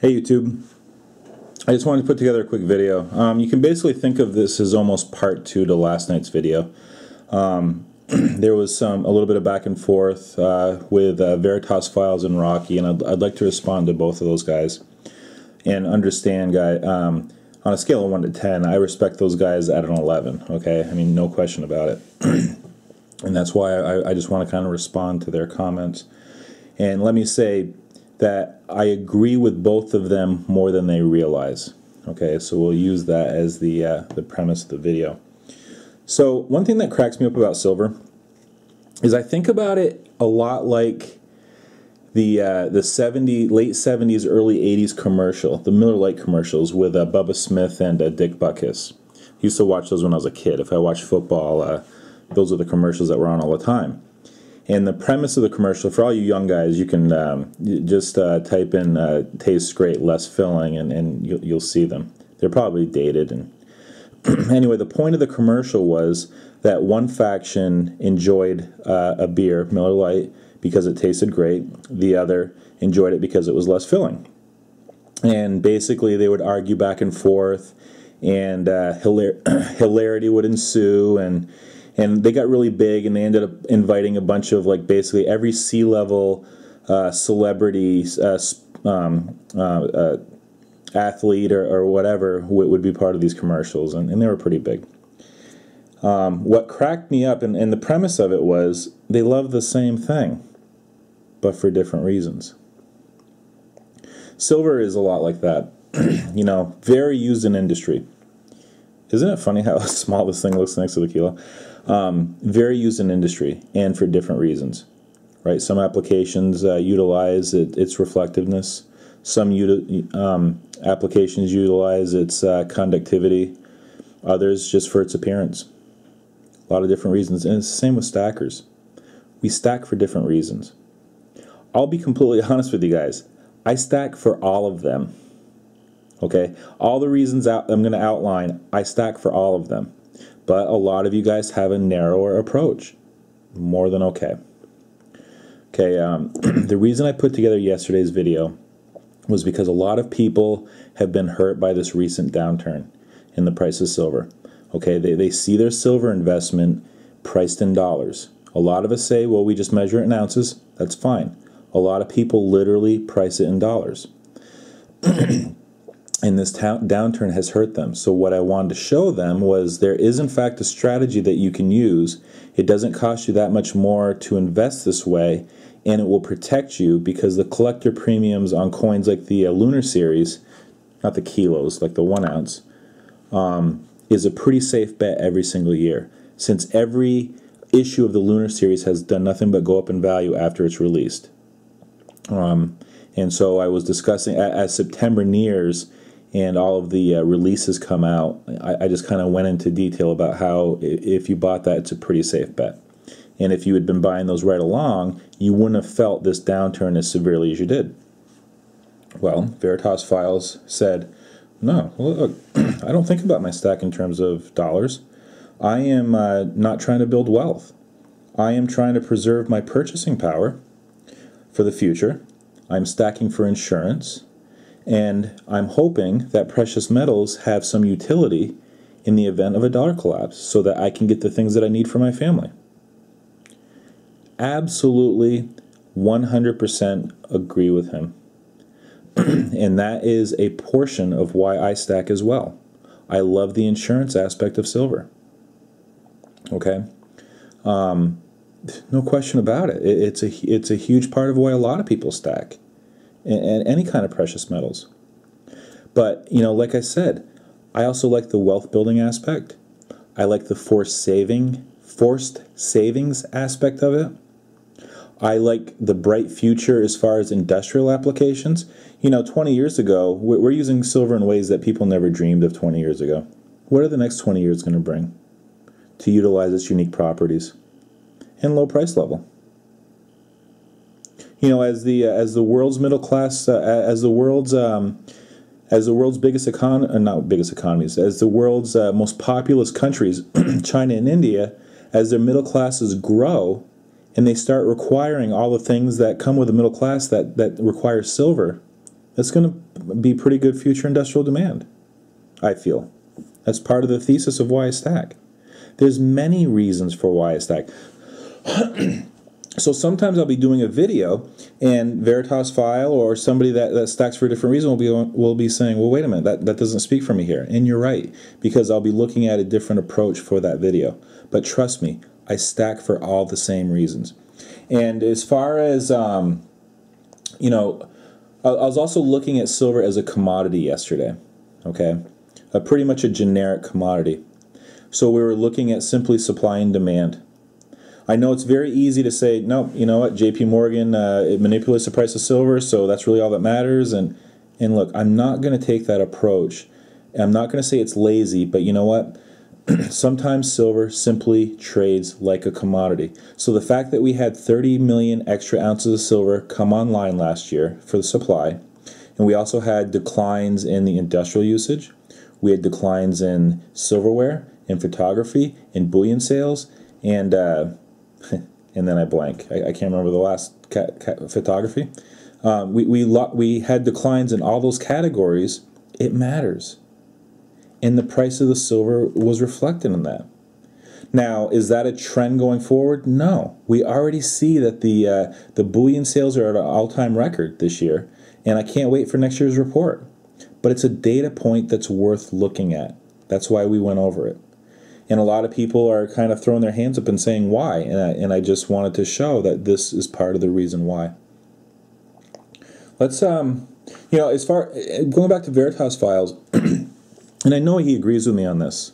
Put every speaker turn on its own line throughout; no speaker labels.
Hey YouTube, I just wanted to put together a quick video. Um, you can basically think of this as almost part two to last night's video. Um, there was some a little bit of back and forth uh, with uh, Veritas Files and Rocky, and I'd, I'd, like to respond to both of those guys and understand, guy. Um, on a scale of one to ten, I respect those guys at an eleven. Okay, I mean no question about it, and that's why I, I just want to kind of respond to their comments. And let me say that I agree with both of them more than they realize. Okay, so we'll use that as the uh, the premise of the video. So one thing that cracks me up about silver is I think about it a lot like the uh, the 70 late 70s early 80s commercial the Miller Lite commercials with uh, Bubba Smith and uh, Dick Butkus used to watch those when I was a kid if I watched football uh, those are the commercials that were on all the time and the premise of the commercial, for all you young guys, you can um, just uh, type in uh, tastes great, less filling, and, and you'll, you'll see them. They're probably dated. And anyway, the point of the commercial was that one faction enjoyed uh, a beer, Miller Lite, because it tasted great. The other enjoyed it because it was less filling. And basically, they would argue back and forth, and uh, hilar- hilarity would ensue, and and they got really big and they ended up inviting a bunch of like basically every C level uh, celebrity uh, um, uh, uh, athlete or, or whatever would, would, be part of these commercials and, and they were pretty big. Um, what cracked me up and, and the premise of it was they love the same thing but for different reasons. Silver is a lot like that. you know, very used in industry. Isn't it funny how small this thing looks next to the kilo? Um, very used in industry and for different reasons, right? Some applications uh, utilize it, its reflectiveness. Some um, applications utilize its uh, conductivity. Others just for its appearance. A lot of different reasons, and it's the same with stackers. We stack for different reasons. I'll be completely honest with you guys. I stack for all of them. Okay, all the reasons I'm going to outline, I stack for all of them but a lot of you guys have a narrower approach. More than okay. Okay, um, the reason I put together yesterday's video was because a lot of people have been hurt by this recent downturn in the price of silver. Okay, they, they see their silver investment priced in dollars. A lot of us say, well, we just measure it in ounces. That's fine. A lot of people literally price it in dollars. and this downturn has hurt them. So, what I wanted to show them was there is, in fact, a strategy that you can use. It doesn't cost you that much more to invest this way, and it will protect you because the collector premiums on coins like the uh, Lunar Series, not the kilos, like the one ounce, um, is a pretty safe bet every single year. Since every issue of the Lunar Series has done nothing but go up in value after it's released. Um, and so I was discussing as September nears and all of the uh, releases come out, I, I just kind of went into detail about how if you bought that, it's a pretty safe bet. And if you had been buying those right along, you wouldn't have felt this downturn as severely as you did. Well, Veritas Files said, no, look, I don't think about my stack in terms of dollars. I am uh, not trying to build wealth. I am trying to preserve my purchasing power for the future. I'm stacking for insurance. And I'm hoping that precious metals have some utility in the event of a dollar collapse so that I can get the things that I need for my family. Absolutely 100% agree with him. and that is a portion of why I stack as well. I love the insurance aspect of silver. Okay? Um, no question about it. It's a, it's a huge part of why a lot of people stack and, any kind of precious metals. But, you know, like I said, I also like the wealth building aspect. I like the forced saving, forced savings aspect of it. I like the bright future as far as industrial applications. You know, 20 years ago, we're using silver in ways that people never dreamed of 20 years ago. What are the next 20 years going to bring to utilize its unique properties and low price level? You know, as the uh, as the world's middle class, uh, as the world's um, as the world's biggest econ uh, not biggest economies, as the world's most populous countries, China and India, as their middle classes grow, and they start requiring all the things that come with the middle class that that require silver, that's going to be pretty good future industrial demand. I feel that's part of the thesis of why I stack. There's many reasons for why I stack. so sometimes I'll be doing a video and Veritas File or somebody that, that stacks for a different reason will be will be saying, well, wait a minute, that, that doesn't speak for me here. And you're right, because I'll be looking at a different approach for that video. But trust me, I stack for all the same reasons. And as far as, um, you know, I, I was also looking at silver as a commodity yesterday, okay? A pretty much a generic commodity. So we were looking at simply supply and demand. I know it's very easy to say, no, you know what, JP Morgan uh, it manipulates the price of silver, so that's really all that matters. And, and look, I'm not going to take that approach. I'm not going to say it's lazy, but you know what? Sometimes silver simply trades like a commodity. So the fact that we had 30 million extra ounces of silver come online last year for the supply, and we also had declines in the industrial usage, we had declines in silverware, in photography, in bullion sales, and uh, and then I blank. I, I can't remember the last ca- ca- photography. Um, we we lo- we had declines in all those categories. It matters, and the price of the silver was reflected in that. Now, is that a trend going forward? No. We already see that the uh, the bullion sales are at an all time record this year, and I can't wait for next year's report. But it's a data point that's worth looking at. That's why we went over it and a lot of people are kind of throwing their hands up and saying why. And I, and I just wanted to show that this is part of the reason why. Let's um you know as far going back to veritas files and i know he agrees with me on this.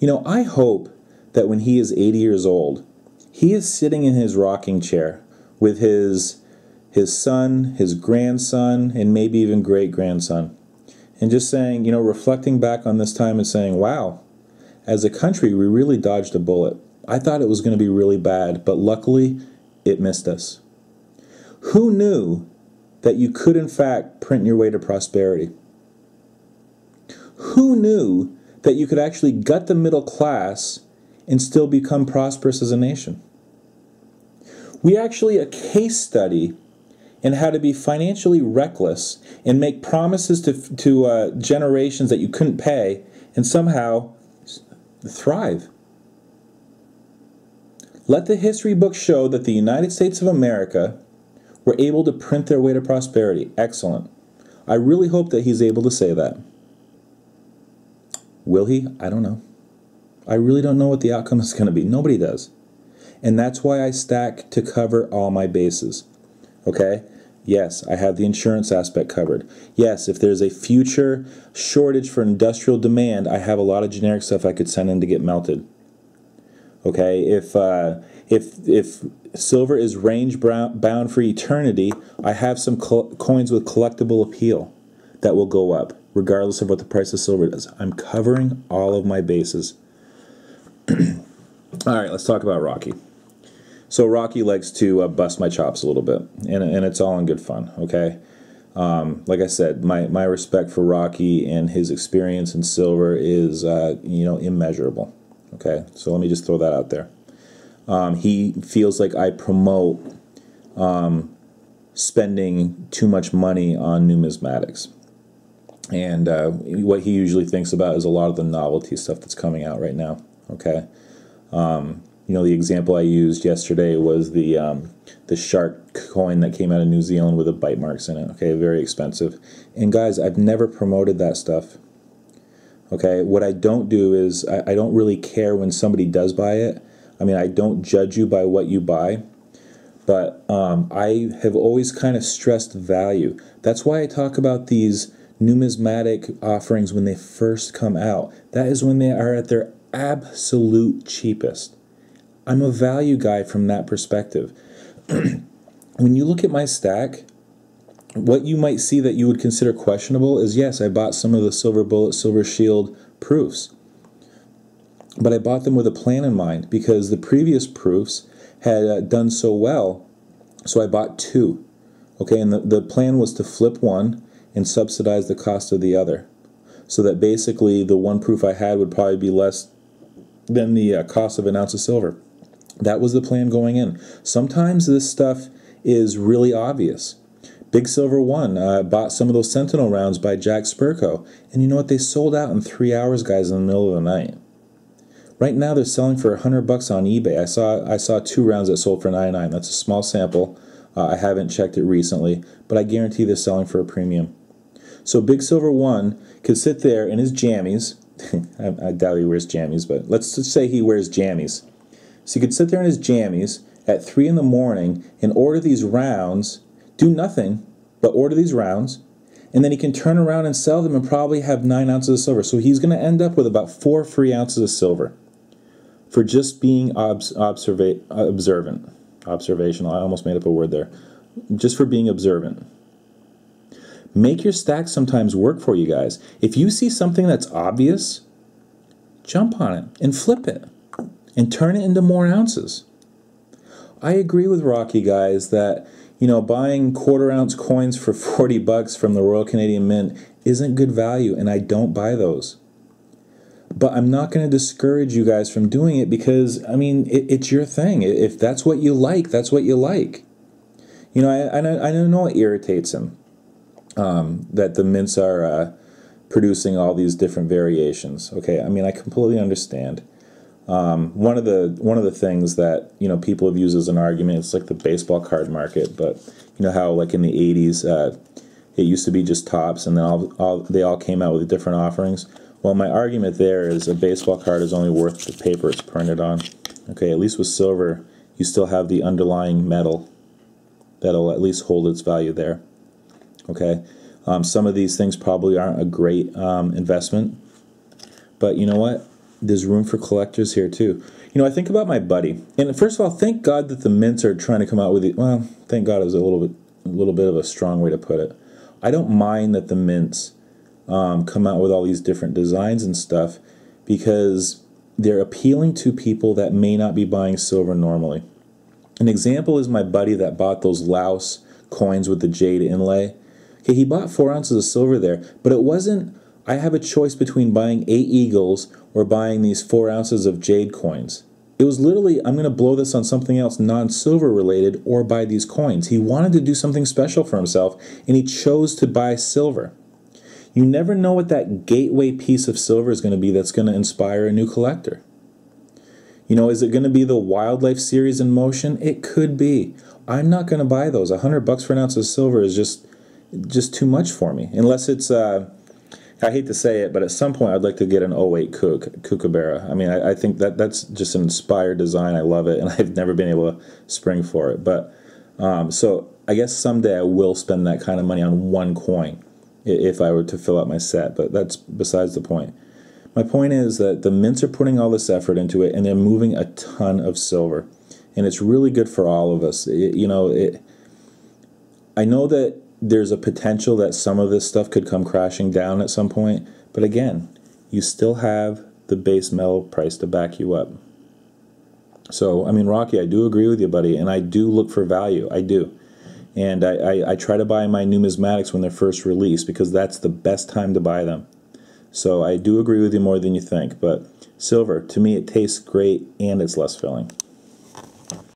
You know i hope that when he is 80 years old he is sitting in his rocking chair with his his son his grandson and maybe even great grandson and just saying you know reflecting back on this time and saying wow as a country, we really dodged a bullet. I thought it was going to be really bad, but luckily, it missed us. Who knew that you could, in fact, print your way to prosperity? Who knew that you could actually gut the middle class and still become prosperous as a nation? We actually a case study in how to be financially reckless and make promises to, to uh, generations that you couldn't pay and somehow thrive. Let the history books show that the United States of America were able to print their way to prosperity. Excellent. I really hope that he's able to say that. Will he? I don't know. I really don't know what the outcome is going to be. Nobody does. And that's why I stack to cover all my bases. Okay? Yes, I have the insurance aspect covered. Yes, if there's a future shortage for industrial demand, I have a lot of generic stuff I could send in to get melted. Okay, if uh, if if silver is range bound for eternity, I have some co coins with collectible appeal that will go up regardless of what the price of silver does. I'm covering all of my bases. all right, let's talk about Rocky. So Rocky likes to uh, bust my chops a little bit, and, and it's all in good fun, okay? Um, like I said, my, my respect for Rocky and his experience in silver is, uh, you know, immeasurable, okay? So let me just throw that out there. Um, he feels like I promote um, spending too much money on numismatics. And uh, what he usually thinks about is a lot of the novelty stuff that's coming out right now, okay? Um, you know, the example I used yesterday was the um, the shark coin that came out of New Zealand with the bite marks in it. Okay, very expensive. And guys, I've never promoted that stuff. Okay, what I don't do is I, I don't really care when somebody does buy it. I mean, I don't judge you by what you buy, but um, I have always kind of stressed value. That's why I talk about these numismatic offerings when they first come out. That is when they are at their absolute cheapest. I'm a value guy from that perspective. when you look at my stack, what you might see that you would consider questionable is yes, I bought some of the Silver Bullet, Silver Shield proofs. But I bought them with a plan in mind because the previous proofs had uh, done so well, so I bought two. Okay, and the, the plan was to flip one and subsidize the cost of the other. So that basically the one proof I had would probably be less than the uh, cost of an ounce of silver. That was the plan going in. Sometimes this stuff is really obvious Big Silver One uh, bought some of those Sentinel rounds by Jack Spirko, and you know what? They sold out in three hours, guys, in the middle of the night. Right now, they're selling for hundred bucks on eBay. I saw I saw two rounds that sold for ninety nine. That's a small sample. Uh, I haven't checked it recently, but I guarantee they're selling for a premium. So Big Silver One could sit there in his jammies. I, I doubt he wears jammies, but let's just say he wears jammies. So he could sit there in his jammies at three in the morning and order these rounds do nothing but order these rounds, and then he can turn around and sell them and probably have nine ounces of silver. So he's going to end up with about four free ounces of silver for just being obs- observa- observant. Observational. I almost made up a word there. Just for being observant. Make your stacks sometimes work for you guys. If you see something that's obvious, jump on it and flip it and turn it into more ounces. I agree with Rocky, guys, that you know, buying quarter ounce coins for 40 bucks from the Royal Canadian Mint isn't good value, and I don't buy those. But I'm not going to discourage you guys from doing it because, I mean, it, it's your thing. If that's what you like, that's what you like. You know, I, I, I know it irritates him um, that the mints are uh, producing all these different variations. Okay, I mean, I completely understand. Um, one of the one of the things that you know people have used as an argument it's like the baseball card market, but you know how like in the '80s uh, it used to be just Topps, and then all, all they all came out with different offerings. Well, my argument there is a baseball card is only worth the paper it's printed on. Okay, at least with silver, you still have the underlying metal that'll at least hold its value there. Okay, um, some of these things probably aren't a great um, investment, but you know what? There's room for collectors here too. You know, I think about my buddy, and first of all, thank God that the mints are trying to come out with it. Well, thank God is a little bit, a little bit of a strong way to put it. I don't mind that the mints um, come out with all these different designs and stuff because they're appealing to people that may not be buying silver normally. An example is my buddy that bought those Laos coins with the jade inlay. Okay, he bought four ounces of silver there, but it wasn't I have a choice between buying eight eagles or buying these four ounces of jade coins. It was literally, I'm going to blow this on something else non silver related or buy these coins. He wanted to do something special for himself and he chose to buy silver. You never know what that gateway piece of silver is going to be that's going to inspire a new collector. You know, is it going to be the wildlife series in motion? It could be. I'm not going to buy those. A hundred bucks for an ounce of silver is just just too much for me, unless it's uh, I hate to say it, but at some point I'd like to get an 08 Cook, Kookaburra. I mean, I, I, think that that's just an inspired design. I love it, and I've never been able to spring for it. But um, so I guess someday I will spend that kind of money on one coin if I were to fill out my set. But that's besides the point. My point is that the mints are putting all this effort into it, and they're moving a ton of silver, and it's really good for all of us. It, you know, it. I know that there's a potential that some of this stuff could come crashing down at some point. But again, you still have the base metal price to back you up. So, I mean, Rocky, I do agree with you, buddy, and I do look for value. I do. And I, I, I try to buy my numismatics when they're first released because that's the best time to buy them. So I do agree with you more than you think. But silver, to me, it tastes great and it's less filling.